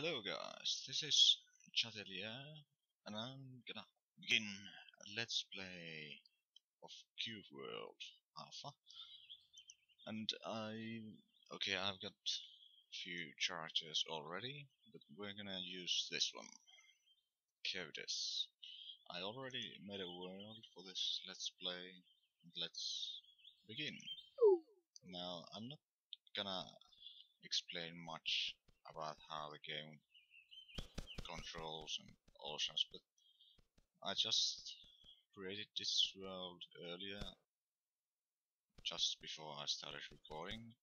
Hello guys, this is Zhatelier and I'm gonna begin a let's play of Cube World Alpha. And I... okay, I've got a few characters already, but we're gonna use this one. Codes. I already made a world for this let's play, let's begin. Now, I'm not gonna explain much about how the game controls and all sorts, but I just created this world earlier, just before I started recording,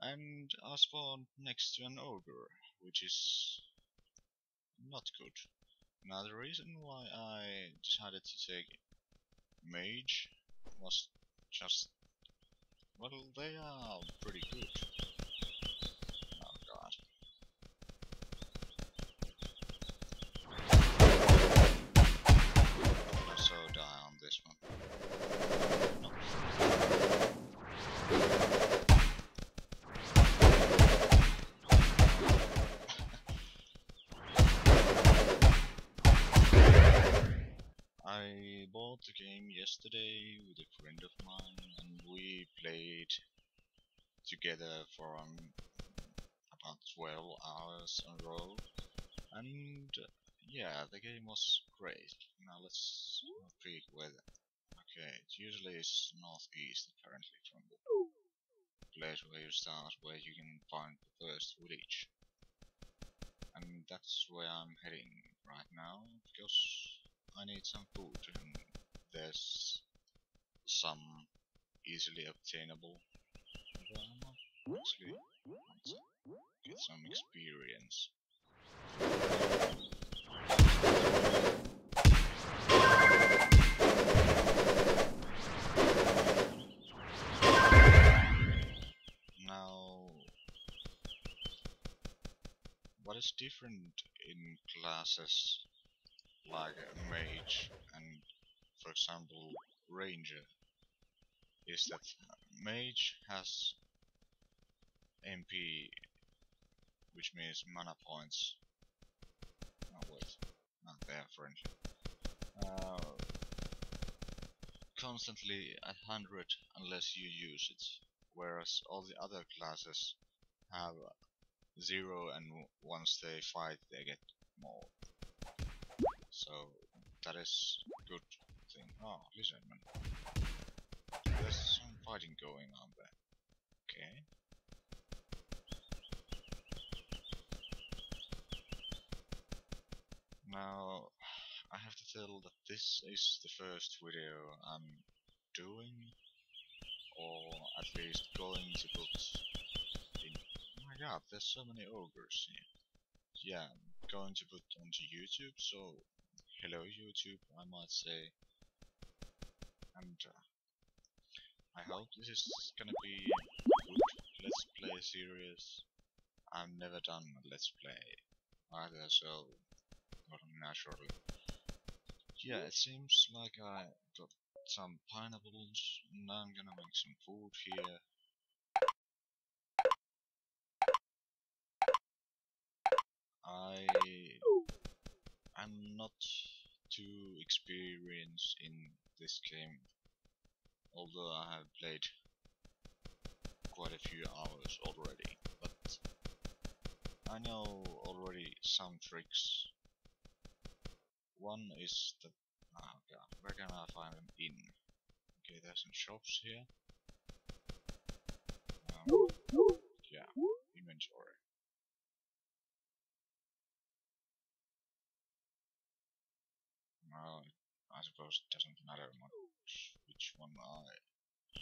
and I spawned next to an ogre, which is not good. Now the reason why I decided to take mage was just, well, they are pretty good. Together for um, about 12 hours on row and uh, yeah, the game was great. Now let's peek where. Okay, it usually is northeast apparently from the place where you start, where you can find the first village. And that's where I'm heading right now, because I need some food and there's some easily obtainable get some experience. Now what is different in classes like a mage and for example ranger is that mage has MP which means mana points oh wait not they are friendly uh, constantly at 100 unless you use it whereas all the other classes have zero and once they fight they get more so that is good thing. Oh, lizardman. There's some fighting going on there. Okay. Now, I have to tell that this is the first video I'm doing, or at least going to put in. Oh my god, there's so many ogres here. Yeah, I'm going to put onto YouTube, so hello YouTube, I might say. And uh, I hope this is gonna be good Let's Play series. I've never done a Let's Play either, so Yeah, it seems like I got some pineapples, and I'm gonna make some food here. I I'm not too experienced in this game, although I have played quite a few hours already, but I know already some tricks. One is the... oh god, where can I find an inn? Okay, there's some shops here. Um, yeah, inventory. Well, I suppose it doesn't matter much which one I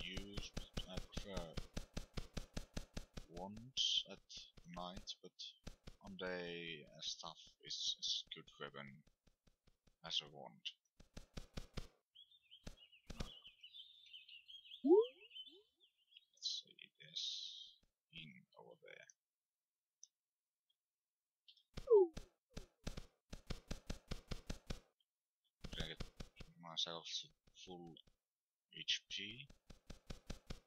use, but I prefer wands at night, but on day uh, stuff is as good weapon as a wand. Let's see, there's inn over there. gonna get myself full HP,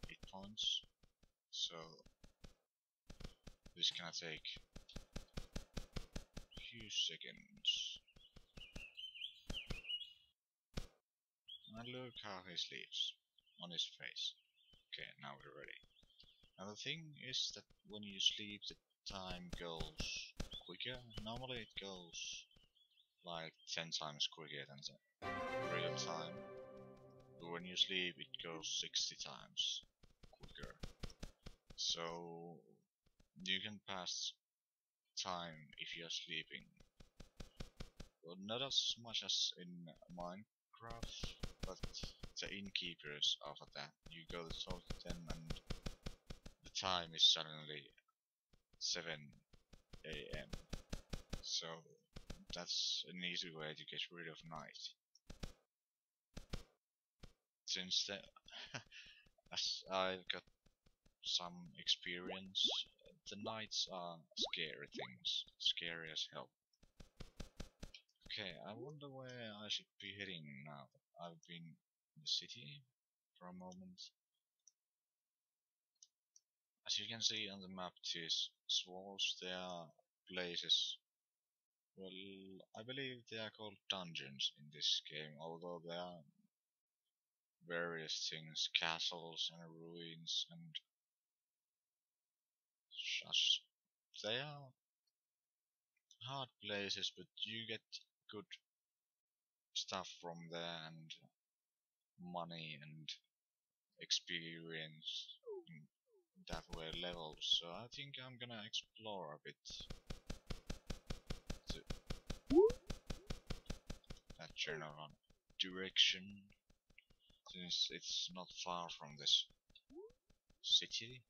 8 points, so this is gonna take few seconds. And look how he sleeps on his face. Okay, now we're ready. Now the thing is that when you sleep the time goes quicker. Normally it goes like 10 times quicker than the real time. But when you sleep it goes 60 times quicker. So you can pass time if you're sleeping. Well, not as much as in Minecraft, but the innkeepers after that. You go to talk to them and the time is suddenly 7 a.m. So that's an easy way to get rid of night. Since the as I've got some experience, the nights are scary things, scary as hell. Okay, I wonder where I should be heading now. I've been in the city for a moment. As you can see on the map, these swallows, they are places. Well, I believe they are called dungeons in this game, although there are various things, castles and ruins and such. They are hard places, but you get good stuff from there and money and experience that way levels. So I think I'm gonna explore a bit to that general direction since it's not far from this city.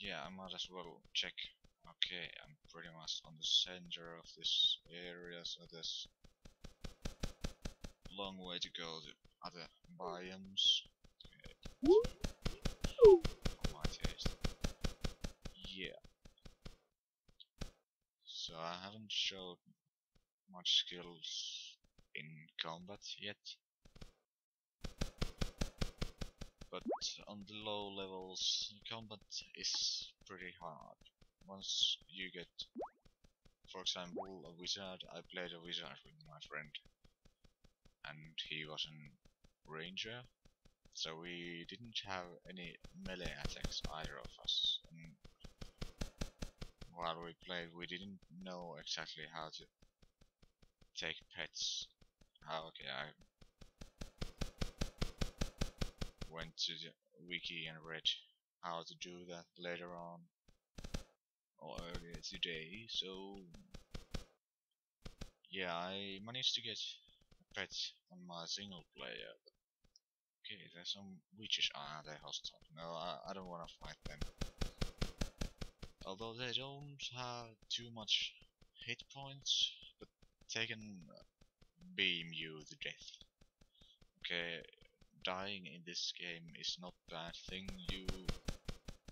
Yeah, I might as well check Okay, I'm pretty much on the center of this area, so there's a long way to go to other biomes. For my taste. Yeah. So I haven't showed much skills in combat yet. But on the low levels, combat is pretty hard once you get, for example, a wizard, I played a wizard with my friend, and he was a ranger, so we didn't have any melee attacks either of us. And while we played, we didn't know exactly how to take pets. How okay, I went to the wiki and read how to do that later on earlier today, so yeah, I managed to get a pet on my single player. okay, there's some witches. Ah, they're hostile. No, I, I don't want to fight them. Although they don't have too much hit points, but they can beam you to death. Okay, dying in this game is not bad thing. You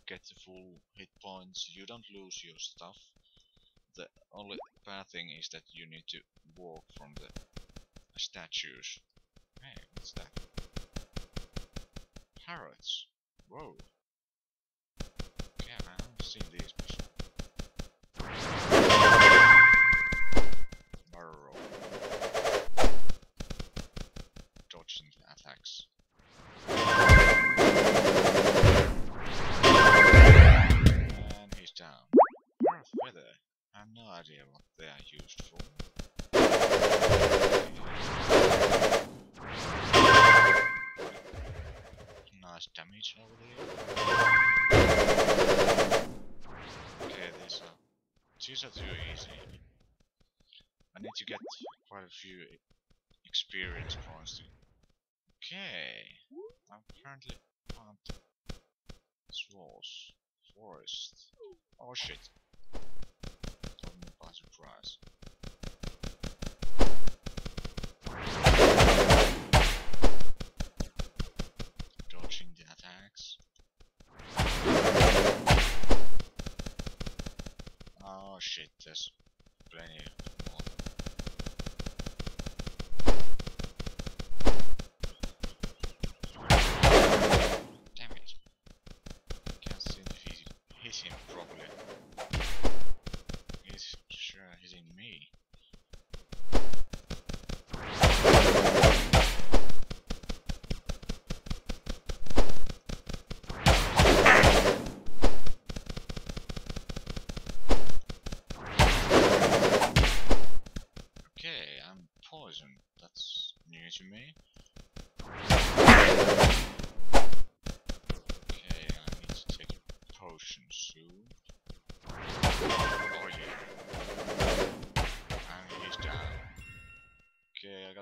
get the full hit points, you don't lose your stuff. The only bad thing is that you need to walk from the statues. Hey, what's that? Parrots. Whoa. Okay, I haven't seen these before. Dodging attacks. Oh shit by surprise. Dodging the attacks. Oh shit, there's plenty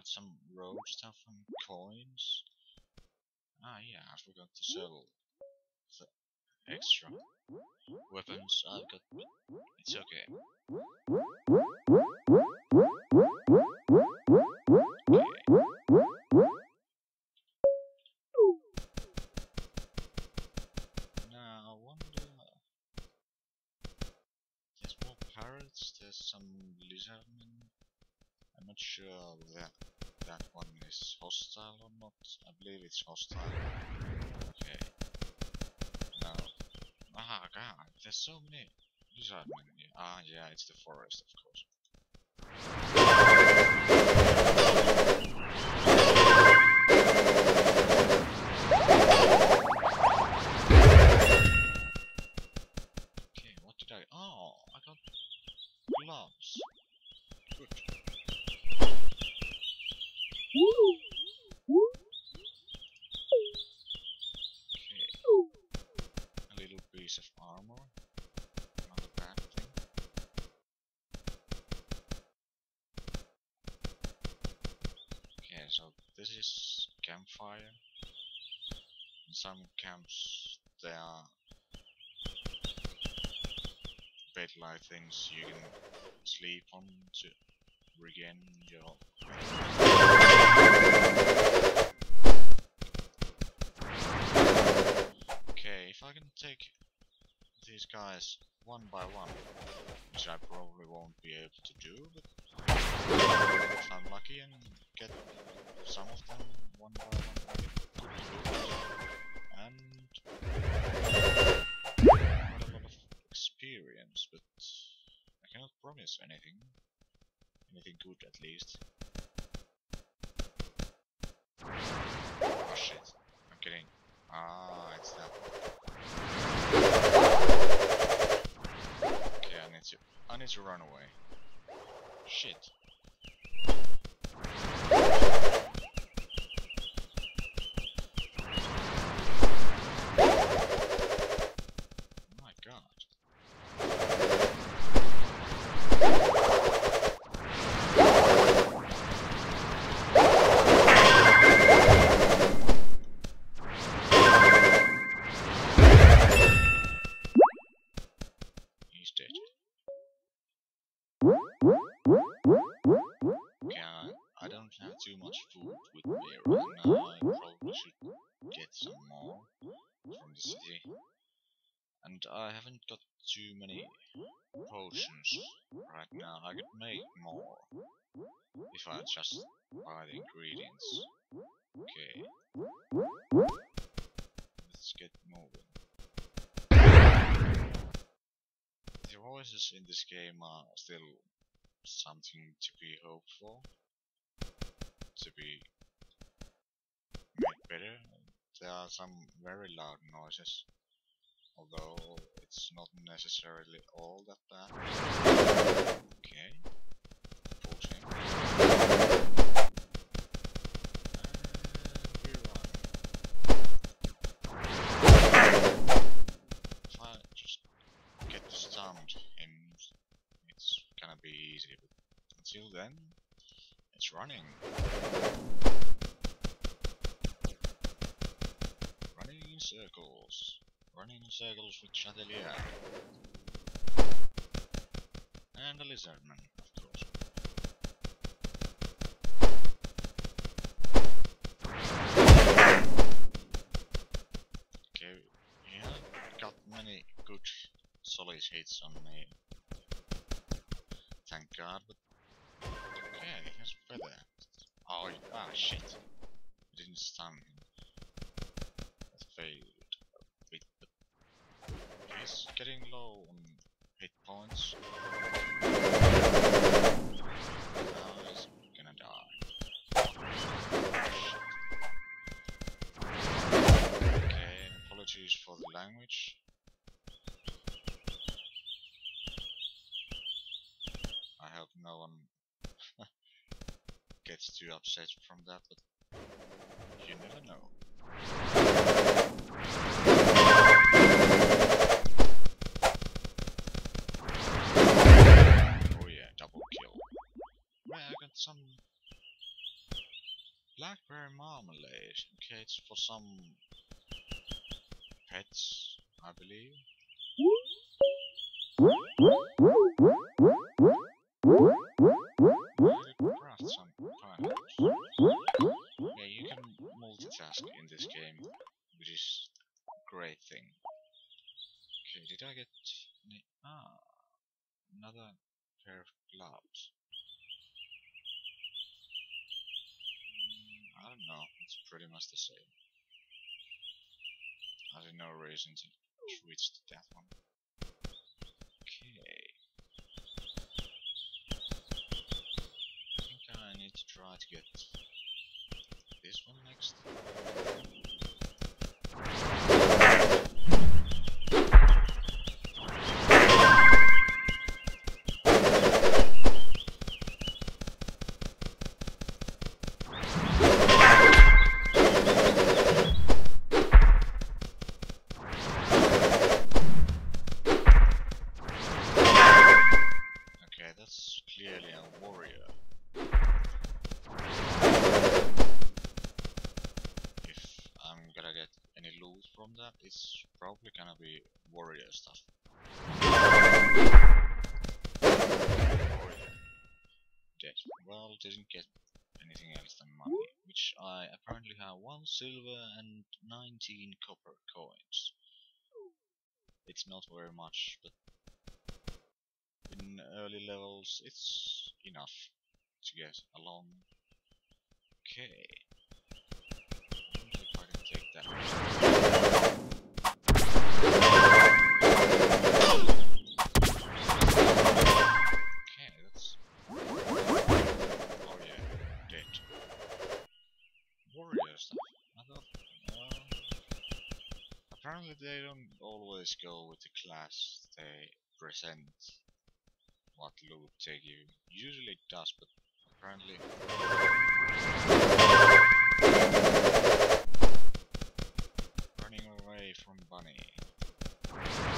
got some road stuff and coins. Ah, yeah, I forgot to sell the extra weapons I've got, it's. Okay. Not. I believe it's hostile. Okay. Now... Ah, god, there's so many lizardmen here. Ah, yeah, it's the forest, of course. Okay, what did I... Oh, I got gloves. Good. Okay. A little piece of armor. Not a bad thing. Okay, so this is campfire. In some camps there are bed-like things you can sleep on to regain your Okay, if I can take these guys one by one, which I probably won't be able to do, but if I'm lucky and get some of them one by one, and quite a lot of experience, but I cannot promise anything. Anything good at least. Oh shit, I'm kidding. Ah, it's that. Okay, I need to I need to run away. Shit. Potions right now. I could make more if I just buy the ingredients. Okay. Let's get moving. The voices in this game are still something to be hoped for. To be made better. There are some very loud noises. Although it's not necessarily all that bad. Okay. Pushing. Easy, but until then, it's running. Running in circles. Running in circles with Zhatelier. And a lizardman, of course. Okay, hasn't got many good solid hits on me. Thank god, but okay, he has feather. Oh, ah, shit. Didn't stun him. That failed a bit, but he's getting low on hit points. Now he's gonna die. Okay, apologies for the language. I hope no one gets too upset from that, but you never know. Some Blackberry marmalade. Okay, it's for some pets, I believe. Much the same. I see no reason to switch to that one. Okay. I think I need to try to get this one next. Probably gonna be warrior stuff. Well, didn't get anything else than money, which I apparently have 1 silver and 19 copper coins. It's not very much, but in early levels it's enough to get along. Okay. I wonder if I can take that. Okay, that's. Oh yeah, dead. Warrior stuff. I thought. Uh, apparently they don't always go with the class they present what loot they give. Usually it does, but apparently. Running away from Bunny.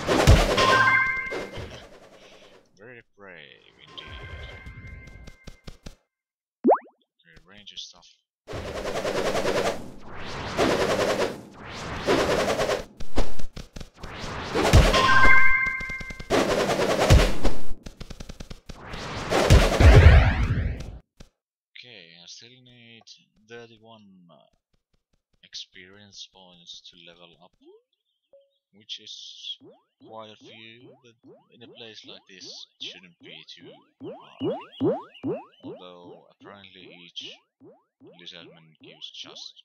Points to level up, which is quite a few, but in a place like this it shouldn't be too hard. Although apparently each lizardman gives just.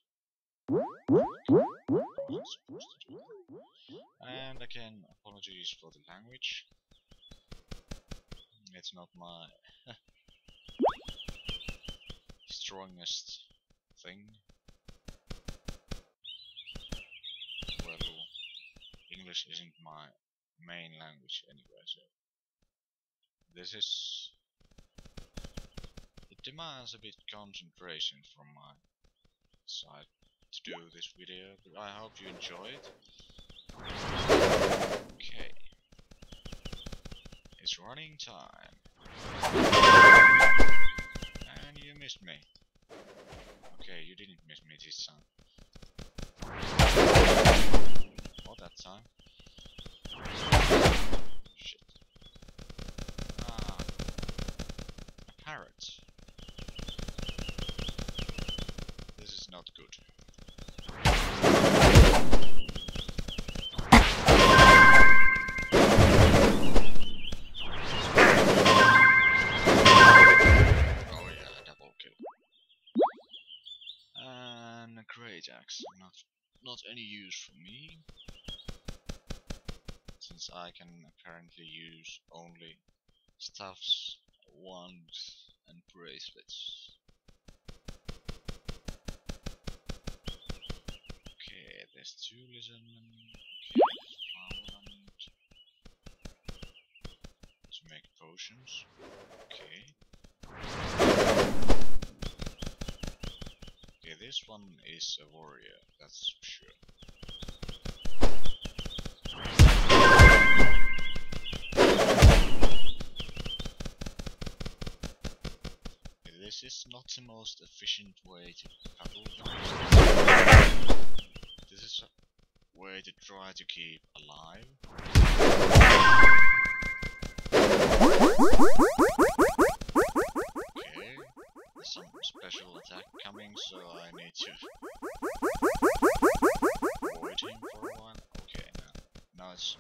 And again, apologies for the language. It's not my strongest thing. Well, English isn't my main language anyway, so this is it demands a bit concentration from my side to do this video, but I hope you enjoy it. Okay. It's running time. And you missed me. Okay, you didn't miss me this time. Or that time. Shit. Ah. A parrot. This is not good. Oh yeah, double kill. And a great axe, not not any use for me. Since I can apparently use only stuffs, wands and bracelets. Okay, there's two lizardmen. Okay, to make potions. Okay. Okay, this one is a warrior, that's for sure. Is not the most efficient way to them. This is a way to try to keep alive. Okay, there's some special attack coming, so I need to avoid him for a while. Okay, now, now it's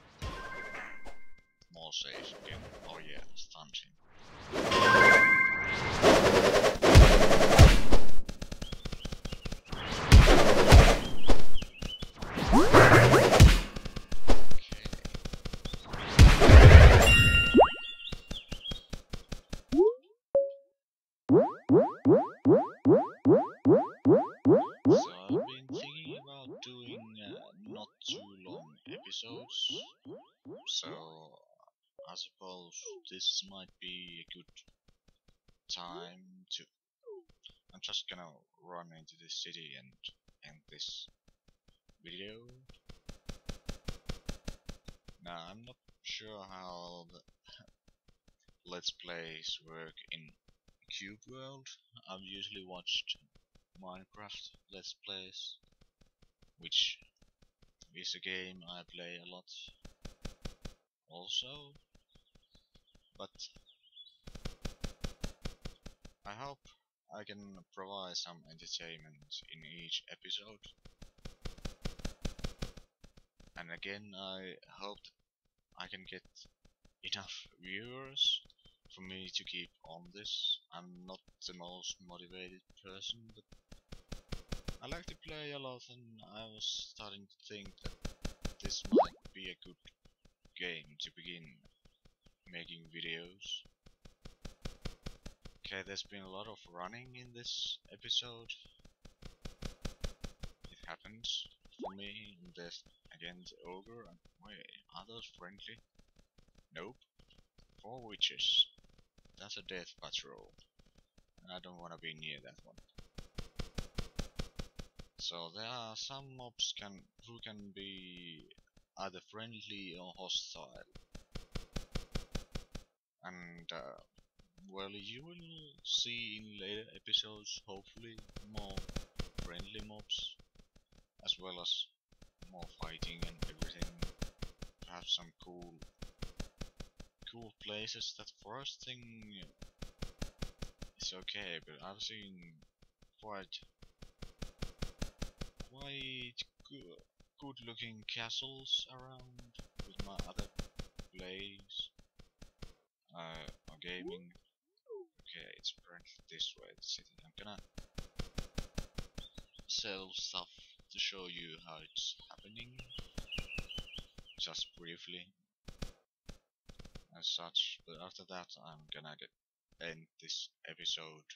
more safe again. Oh yeah, stunned him. This might be a good time to. I'm just gonna run into this city and end this video. Now I'm not sure how the Let's Plays work in Cube World. I've usually watched Minecraft Let's Plays, which is a game I play a lot also, but I hope I can provide some entertainment in each episode. And again, I hope I can get enough viewers for me to keep on this. I'm not the most motivated person, but I like to play a lot and I was starting to think that this might be a good game to begin making videos. Okay, there's been a lot of running in this episode. It happens for me, there's again the ogre, and wait, are those friendly? Nope. Four witches. That's a death patrol. And I don't wanna be near that one. So there are some mobs can who can be either friendly or hostile. And uh, well, you will see in later episodes, hopefully, more friendly mobs, as well as more fighting and everything. Have some cool, cool places. That forest thing is okay, but I've seen quite, quite good, good-looking castles around with my other plays. Uh, or gaming. Okay, it's apparently this way, the city. I'm gonna sell stuff to show you how it's happening. Just briefly. As such, but after that I'm gonna get end this episode.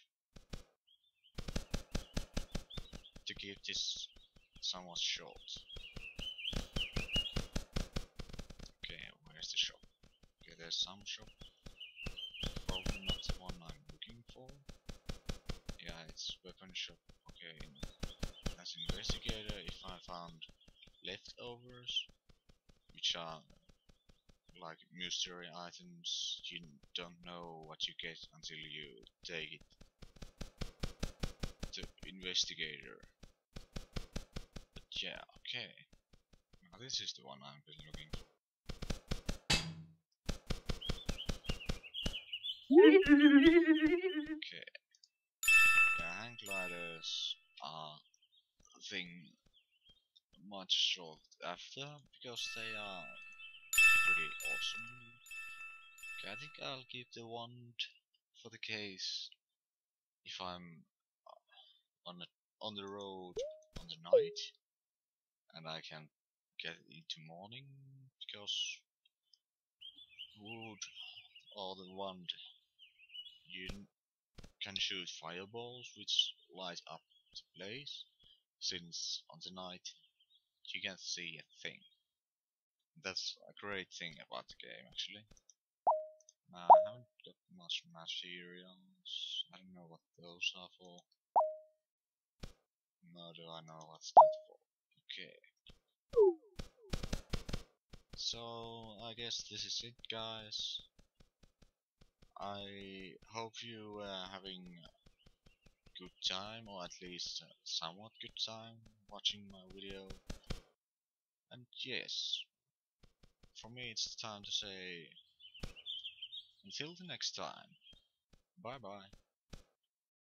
To keep this somewhat short. Okay, where's the shop? Okay, there's some shop. Probably not the one I'm looking for. Yeah, it's weapon shop. Okay, as investigator, if I found leftovers, which are like mystery items, you don't know what you get until you take it to investigator. But yeah, okay. Now this is the one I've been looking for. Okay. Yeah, hang gliders are a thing much short after because they are pretty awesome. Okay, I think I'll keep the wand for the case if I'm uh, on the on the road on the night and I can get into morning because wood or the wand you can shoot fireballs which light up the place since on the night you can't see a thing. That's a great thing about the game actually. I haven't got much materials. I don't know what those are for. Nor do I know what's that for. Okay. So I guess this is it guys. I hope you are having a good time, or at least somewhat good time, watching my video. And yes, for me it's time to say until the next time. Bye bye.